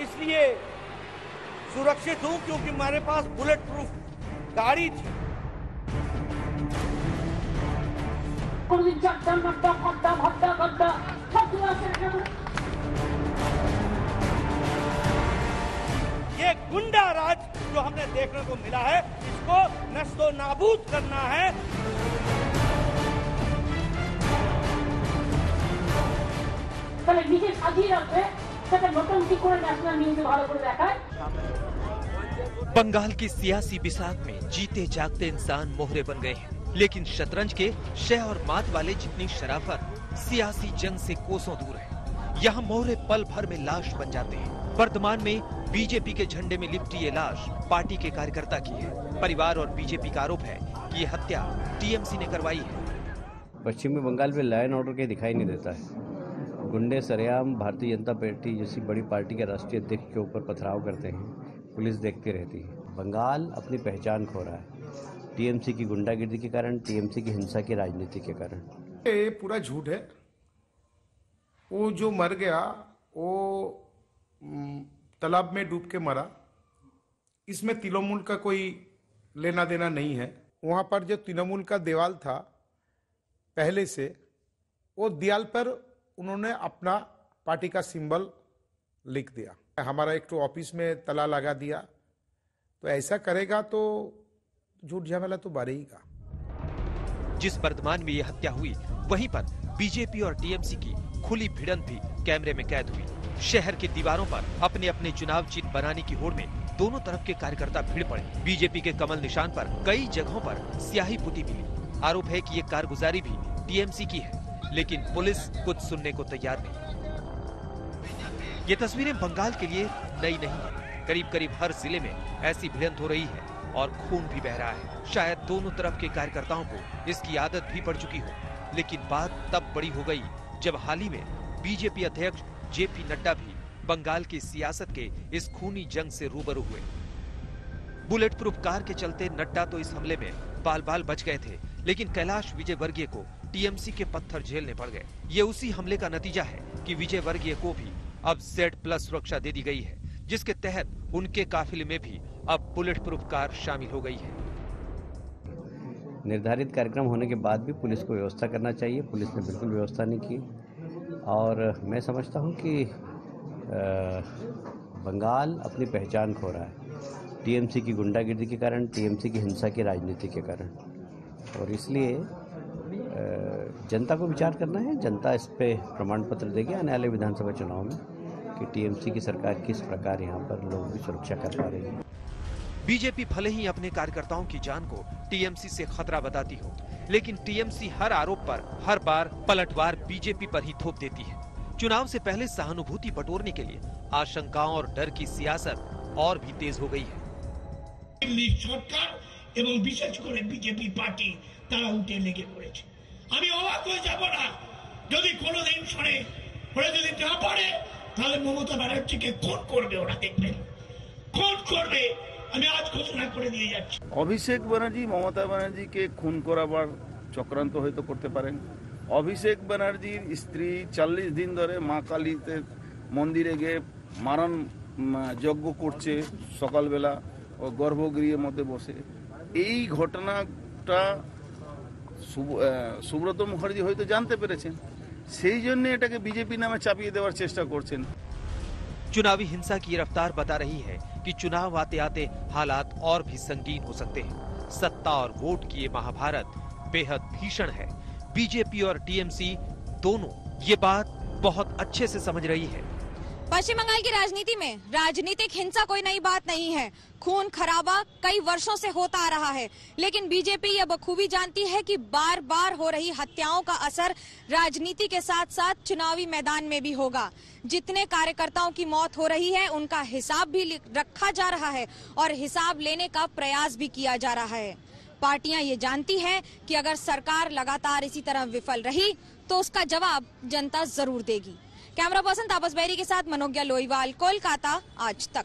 इसलिए सुरक्षित हूं क्योंकि हमारे पास बुलेट प्रूफ गाड़ी थी ये गुंडा राज जो हमने देखने को मिला है इसको नस्तो नाबूद करना है তাহলে নিজে সাজিয়ে রাখবে সেটা নতুন কি করে ন্যাশনাল নিউজে ভালো করে দেখায় बंगाल की सियासी बिसात में जीते जागते इंसान मोहरे बन गए हैं लेकिन शतरंज के शह और मात वाले जितनी शराफत सियासी जंग से कोसों दूर है यहाँ मोहरे पल भर में लाश बन जाते हैं वर्तमान में बीजेपी के झंडे में लिपटी ये लाश पार्टी के कार्यकर्ता की है परिवार और बीजेपी का आरोप है कि ये हत्या टीएमसी ने करवाई है पश्चिमी बंगाल में लॉ एंड ऑर्डर के दिखाई नहीं देता है गुंडे सरेआम भारतीय जनता पार्टी जैसी बड़ी पार्टी के राष्ट्रीय अध्यक्ष के ऊपर पथराव करते हैं। पुलिस देखती रहती है। बंगाल अपनी पहचान खो रहा है। टीएमसी की गुंडागिर्दी के कारण, टीएमसी की हिंसा की राजनीति के कारण। ये पूरा झूठ है। वो जो मर गया, वो तालाब में डूब के मरा। इसमें तृणमूल का कोई लेना देना नहीं है। वहाँ पर जो तृणमूल का दीवाल था, पहले से, वो दीवाल पर उन्होंने अपना पार्टी का सिंबल लिख दिया। हमारा एक तो ऑफ़िस में तला लगा दिया। तो ऐसा करेगा तो झूठ झमेला तो बढ़ेगा जिस वर्तमान में ये हत्या हुई, वहीं पर बीजेपी और टीएमसी की खुली भिड़ंत भी कैमरे में कैद हुई। शहर की दीवारों पर अपने अपने चुनाव चिन्ह बनाने की होड़ में दोनों तरफ़ के कार्यकर्ता भीड़ पड़े। बीजेपी के कमल निशान पर कई जगहों पर स्याही पुती मिली। आरोप है कि ये कारगुजारी भी टीएमसी की है। लेकिन पुलिस कुछ सुनने को तैयार नहीं। ये तस्वीरें बंगाल के लिए नई नहीं है। करीब करीब हर ज़िले में ऐसी भिड़ंत हो रही है और खून भी बह रहा है। शायद दोनों तरफ़ के कार्यकर्ताओं को इसकी आदत भी पड़ चुकी हो। लेकिन बात तब बड़ी हो गई जब हाल ही में बीजेपी अध्यक्ष जेपी नड्डा भी बंगाल की सियासत के इस खूनी जंग से रूबरू हुए। बुलेट प्रूफ कार के चलते नड्डा तो इस हमले में बाल बाल बच गए थे, लेकिन कैलाश विजय वर्गीय को टीएमसी के पत्थर झेलने पड़ गए। ये उसी हमले का नतीजा है कि विजय वर्गीय को भी अब जेड प्लस सुरक्षा दे दी गई है, जिसके तहत उनके काफिले में भी अब बुलेट प्रूफ कार शामिल हो गई है। निर्धारित कार्यक्रम होने के बाद भी पुलिस को व्यवस्था करना चाहिए। पुलिस ने बिल्कुल व्यवस्था नहीं की। और मैं समझता हूँ कि बंगाल अपनी पहचान खो रहा है। टीएमसी की गुंडागिर्दी के कारण, टीएमसी की हिंसा की राजनीति के कारण। और इसलिए जनता को विचार करना है जनता इस पे प्रमाण पत्र देगी आने वाले विधानसभा चुनाव में कि टीएमसी की सरकार किस प्रकार यहाँ पर लोगों की सुरक्षा कर पा रही है बीजेपी भले ही अपने कार्यकर्ताओं की जान को टीएमसी से खतरा बताती हो लेकिन टीएमसी हर आरोप पर हर बार पलटवार बीजेपी पर ही थोप देती है चुनाव से पहले सहानुभूति बटोरने के लिए आशंकाओं और डर की सियासत और भी तेज हो गई है দিল্লির সরকার এবং বিশেষ করে বিজেপি পার্টি তারা উঠে লেগে পড়েছে আমি অবাক হয়ে যাব না। যদি কোনোদিন শোনে ওরা যদি না পারে তাহলে মমতা ব্যানার্জিকে খুন করবে ওরা দেখবেন খুন করবে। আমি আজ ঘোষণা করে দিয়ে যাচ্ছি। অভিষেক ব্যানার্জি, মমতা ব্যানার্জিকে খুন করাবার চক্রান্ত হয়তো করতে পারেন। অভিষেক ব্যানার্জির স্ত্রী চল্লিশ দিন ধরে মা কালীতে মন্দিরে গিয়ে মারণ যজ্ঞ করছে সকালবেলা ও গর্ভগৃহের মধ্যে বসে। এই ঘটনাটা সুব্রত মুখার্জি হয়তো জানতে পেরেছেন সেই জন্য এটাকে বিজেপি নামে চাপিয়ে দেওয়ার চেষ্টা করছেন चुनावी हिंसा की ये रफ्तार बता रही है कि चुनाव आते आते हालात और भी संगीन हो सकते हैं सत्ता और वोट की ये महाभारत बेहद भीषण है बीजेपी और टीएमसी दोनों ये बात बहुत अच्छे से समझ रही है पश्चिम बंगाल की राजनीति में राजनीतिक हिंसा कोई नई बात नहीं है। खून खराबा कई वर्षों से होता आ रहा है, लेकिन बीजेपी यह बखूबी जानती है कि बार बार हो रही हत्याओं का असर राजनीति के साथ साथ चुनावी मैदान में भी होगा। जितने कार्यकर्ताओं की मौत हो रही है, उनका हिसाब भी रखा जा रहा है और हिसाब लेने का प्रयास भी किया जा रहा है। पार्टियाँ ये जानती हैं कि अगर सरकार लगातार इसी तरह विफल रही तो उसका जवाब जनता ज़रूर देगी। कैमरा पर्सन तापस बैरी के साथ मनोज्ञा लोईवाल कोलकाता आज तक।